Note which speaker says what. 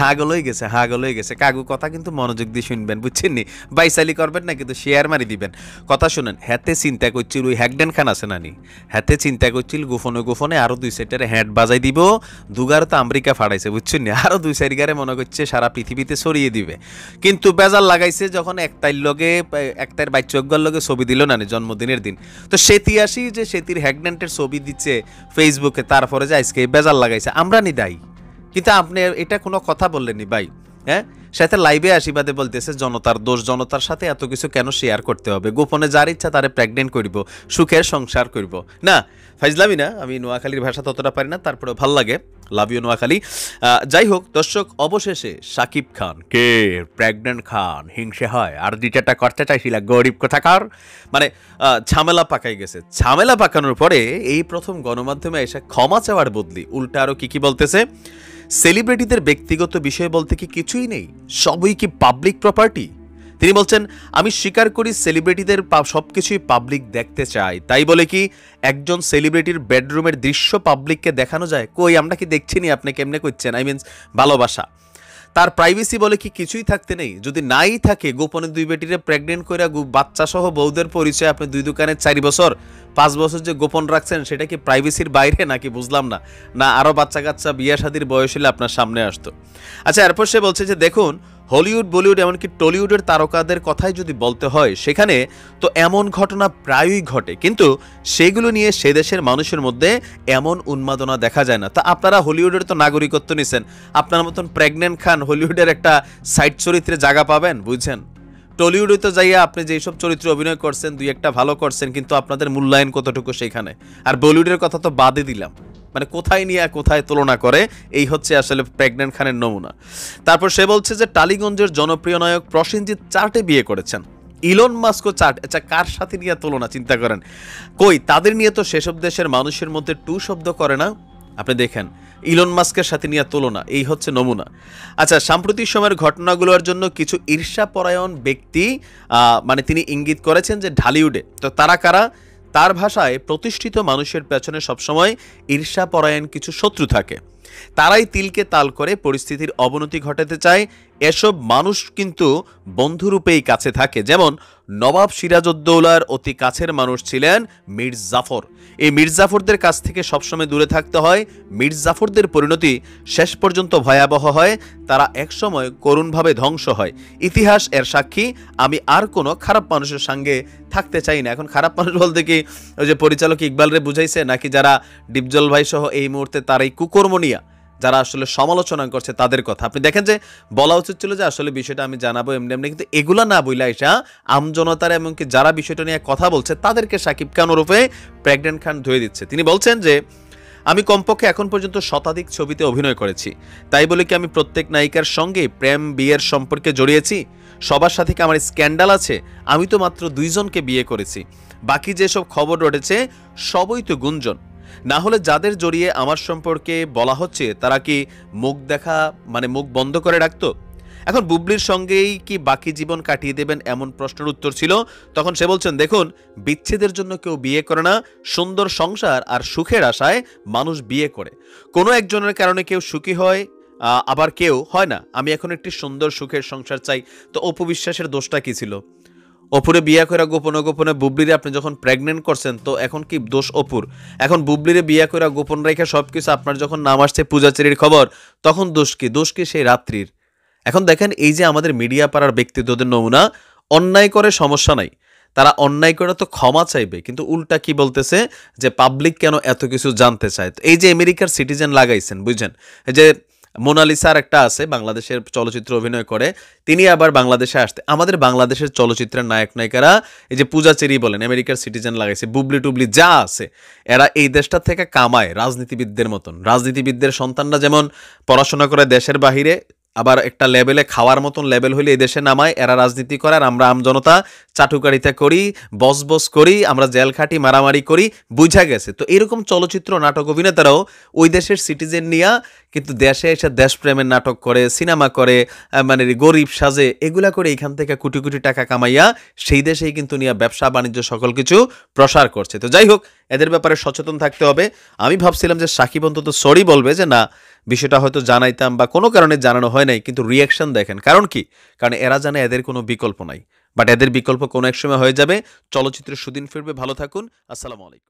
Speaker 1: হাগলই গেছে হাগলই গেছে। কাগু কথা কিন্তু মনোযোগ দিয়ে শুনবেন, বুঝছেন নি? বাইসালি করবেন না কিন্তু শেয়ার মারি দিবেন? কথা শুনেন, হাতে চিন্তা করছিল, ওই হ্যাকডেন খান আছে নানি হাতে চিন্তা করছিল গোপনে গোপনে আরও দুই সাইডের হ্যাট বাজাই দিব, দুগার তো আমেরিকা ফাড়াইছে, বুঝছেন নি? আরও দুই সাইড গারে মনে করছে সারা পৃথিবীতে ছড়িয়ে দিবে। কিন্তু বেজাল লাগাইছে যখন একটার লগে একটার বাচ্চকগার লগে ছবি দিল নানি জন্মদিনের দিন। তো সেতি আসি যে সেতির হ্যাকডেন্টের ছবি দিচ্ছে ফেসবুকে তারপরে যে আজকে বেজাল লাগাইছে, আমরা নি দায়ী। কিন্তু আপনি এটা কোনো কথা বললেননি ভাই। হ্যাঁ? সাথে লাইভে আশীর্বাদে বলতেছে, জনতার দোষ, জনতার সাথে এত কিছু কেন শেয়ার করতে হবে? গোপনে যার ইচ্ছা তারে প্রেগনেন্ট করব, সুখের সংসার করব। না, ফাইজলামি না, আমি নোয়াখালীর ভাষা ততটা পারি না তারপরে ভালো লাগে। Love you Noakhali. যাই হোক, দর্শক, অবশেষে সাকিব খান, কে? প্রেগনেন্ট খান, হিংসে হয়। আর দ্বিতীয়টা করতে চাইছিল, গরিব কোথাকার? মানে ঝামেলা পাকাই গেছে। ঝামেলা পাকানোর পরে এই প্রথম গণমাধ্যমে এসে ক্ষমা চাওয়ার বদলি, উল্টা আরও কি কি বলতেছে? সেলিব্রিটিদের ব্যক্তিগত বিষয় বলতে কি কিছুই নেই? সবই কি পাবলিক প্রপার্টি তিনি বলছেন, আমি স্বীকার করি সেলিব্রিটিদের সব কিছুই পাবলিক দেখতে চায়। তাই বলে কি, একজন সেলিব্রিটির বেডরুমের দৃশ্য পাবলিককে দেখানো যায়? কই, আমরা কি দেখছি নি? আপনি কেমনে করছেন? আই মিনস ভালোবাসা। তার প্রাইভেসি বলে কি কিছুই থাকতে নেই? যদি নাই থাকে, গোপনে দুই বেটিরে প্রেগনেন্ট করে বাচ্চা সহ বউদের পরিচয় আপনি দুই দোকানের চারি বছর, পাঁচ বছর যে গোপন রাখছেন, সেটা কি প্রাইভেসির বাইরে? নাকি বুঝলাম না। না আরও বাচ্চা কাচ্চা বিয়া শাদির বয়স হলে আপনার সামনে আসতো। আচ্ছা এরপর সে বলছে যে, দেখুন হলিউড, বলিউড, এমনকি টলিউডের তারকাদের কথাই যদি বলতে হয়, সেখানে তো এমন ঘটনা প্রায়ই ঘটে। কিন্তু সেগুলো নিয়ে সে দেশের মানুষের মধ্যে এমন উন্মাদনা দেখা যায় না। তা আপনারা হলিউডের তো নাগরিকত্ব নিছেন। আপনার মতন প্রেগনেন্ট খান হলিউডের একটা সাইড চরিত্রে জায়গা পাবেন, বুঝছেন? টলিউডে তো যাইয়া আপনি যেসব চরিত্রে অভিনয় করছেন, দুই একটা ভালো করছেন, কিন্তু আপনাদের মূল্যায়ন কতটুকু সেইখানে আর বলিউডের কথা তো বাদে দিলাম। মানে কোথায় নিয়ে কোথায় তুলনা করে, এই হচ্ছে আসলে প্রেগনেন্ট খানের নমুনা। তারপর সে বলছে যে, টালিগঞ্জের জনপ্রিয় নায়ক প্রসেনজিৎ চার্টে বিয়ে করেছেন। ইলন মাস্কও চার্ট আচ্ছা কার সাথে নিয়ে তুলনা, চিন্তা করেন। কই, তাদের নিয়ে তো সেসব দেশের মানুষের মধ্যে টু শব্দ করে না? আপনি দেখেন, ইলন মাস্কের সাথে নিয়ে তুলনা, এই হচ্ছে নমুনা। আচ্ছা সাম্প্রতিক সময়ের ঘটনাগুলোর জন্য কিছু ঈর্ষাপরায়ণ ব্যক্তি মানে তিনি ইঙ্গিত করেছেন যে, ঢালিউডে, তো তারা কারা? তার ভাষায় প্রতিষ্ঠিত মানুষের পেছনে সবসময় ঈর্ষাপরায়ণ কিছু শত্রু থাকে। তারাই তিলকে তাল করে পরিস্থিতির অবনতি ঘটাতে চায়। এসব মানুষ কিন্তু বন্ধুরূপেই কাছে থাকে। যেমন নবাব সিরাজউদ্দৌলার অতি কাছের মানুষ ছিলেন মীর জাফর। এই মীর জাফরদের কাছ থেকে সবসময় দূরে থাকতে হয়। মীর জাফরদের পরিণতি শেষ পর্যন্ত ভয়াবহ হয়। তারা একসময় করুণভাবে ধ্বংস হয়। ইতিহাস এর সাক্ষী। আমি আর কোনো খারাপ মানুষের সঙ্গে থাকতে চাই না। এখন খারাপ মানুষ বলতে কি ওই যে পরিচালক ইকবালরে বুঝাইছে? নাকি যারা ডিপজল ভাই সহ এই মুহূর্তে তার এই কুকর্মনিয়া যারা আসলে সমালোচনা করছে তাদের কথা। আপনি দেখেন যে বলা উচিত ছিল যে আসলে বিষয়টা আমি জানাব এমনি এমনি, কিন্তু এগুলা না বইলা এসা আমজনতার এমনকি যারা বিষয়টা নিয়ে কথা বলছে তাদেরকে সাকিব খান ওরফে প্রেগনেন্ট খান ধুয়ে দিচ্ছে। তিনি বলছেন যে, আমি কমপক্ষে এখন পর্যন্ত শতাধিক ছবিতে অভিনয় করেছি। তাই বলে কি আমি প্রত্যেক নায়িকার সঙ্গে প্রেম, বিয়ের সম্পর্কে জড়িয়েছি? সবার সাথে কি আমার স্ক্যান্ডাল আছে? আমি তো মাত্র দুইজনকে বিয়ে করেছি। বাকি যেসব খবর রটেছে, সবই তো গুঞ্জন। না হলে যাদের জড়িয়ে আমার সম্পর্কে বলা হচ্ছে, তারা কি মুখ দেখা মানে মুখ বন্ধ করে রাখতো? এখন বুবলির সঙ্গেই কি বাকি জীবন কাটিয়ে দেবেন এমন প্রশ্নের উত্তর ছিল? তখন সে বলছেন, দেখুন, বিচ্ছেদের জন্য কেউ বিয়ে করে না। সুন্দর সংসার আর সুখের আশায় মানুষ বিয়ে করে। কোনো একজনের কারণে কেউ সুখী হয় আবার কেউ হয় না। আমি এখন একটি সুন্দর সুখের সংসার চাই। তো অপবিশ্বাসের দোষটা কি ছিল? অপুরে বিয়া করে গোপনে গোপনে বুবলিরে আপনি যখন প্রেগনেন্ট করছেন, তো এখন কি দোষ অপুর? এখন বুবলিরে বিয়া করে গোপন রেখে সব কিছু আপনার যখন নাম আসছে পূজাচেরির খবর, তখন দোষ কি? দোষ কি সেই রাত্রির? এখন দেখেন এই যে আমাদের মিডিয়া পাড়ার ব্যক্তিত্বদের নমুনা, অন্যায় করে সমস্যা নাই। তারা অন্যায় করে তো ক্ষমা চাইবে, কিন্তু উল্টা কি বলতেছে যে পাবলিক কেন এত কিছু জানতে চায়? তো এই যে আমেরিকার সিটিজেন লাগাইছেন, বুঝছেন? যে মোনালিসার একটা আছে, বাংলাদেশের চলচ্চিত্র অভিনয় করে। তিনি আবার বাংলাদেশে আসতে আমাদের বাংলাদেশের চলচ্চিত্রের নায়ক, নায়িকারা, এই যে পূজা চেরি বলেন, আমেরিকার সিটিজেন লাগাইছে, বুবলি টুবলি যা আছে, এরা এই দেশটা থেকে কামায়, রাজনীতিবিদদের মতন। রাজনীতিবিদদের সন্তানরা যেমন পড়াশোনা করে দেশের বাহিরে আবার একটা লেভেলে খাওয়ার মতন লেভেল হইলে এই দেশে নামায়, এরা রাজনীতি করে, আর আমরা আমজনতা চাটুকারিতা করি বস বস করি, আমরা জেল খাটি, মারামারি করি, বুঝা গেছে। তো এরকম চলচ্চিত্র নাটক অভিনেতারাও ওই দেশের সিটিজেন নিয়া কিন্তু দেশে এসে দেশপ্রেমের নাটক করে, সিনেমা করে মানে গরিব সাজে, এগুলা করে এখান থেকে কোটি কোটি টাকা কামাইয়া সেই দেশেই কিন্তু নিয়ে ব্যবসা, বাণিজ্য, সকল কিছু প্রসার করছে। তো যাই হোক, এদের ব্যাপারে সচেতন থাকতে হবে। আমি ভাবছিলাম যে সাকিব অন্তত সরি বলবে যে না বিষয়টা হয়তো জানাইতাম বা কোনো কারণে জানানো হয় নাই, কিন্তু রিয়াকশন দেখেন। কারণ কি? কারণ এরা জানে এদের কোনো বিকল্প নাই। বাট এদের বিকল্প কোনো এক সময় হয়ে যাবে। চলচ্চিত্রের সুদিন ফিরবে। ভালো থাকুন। আসসালামু আলাইকুম।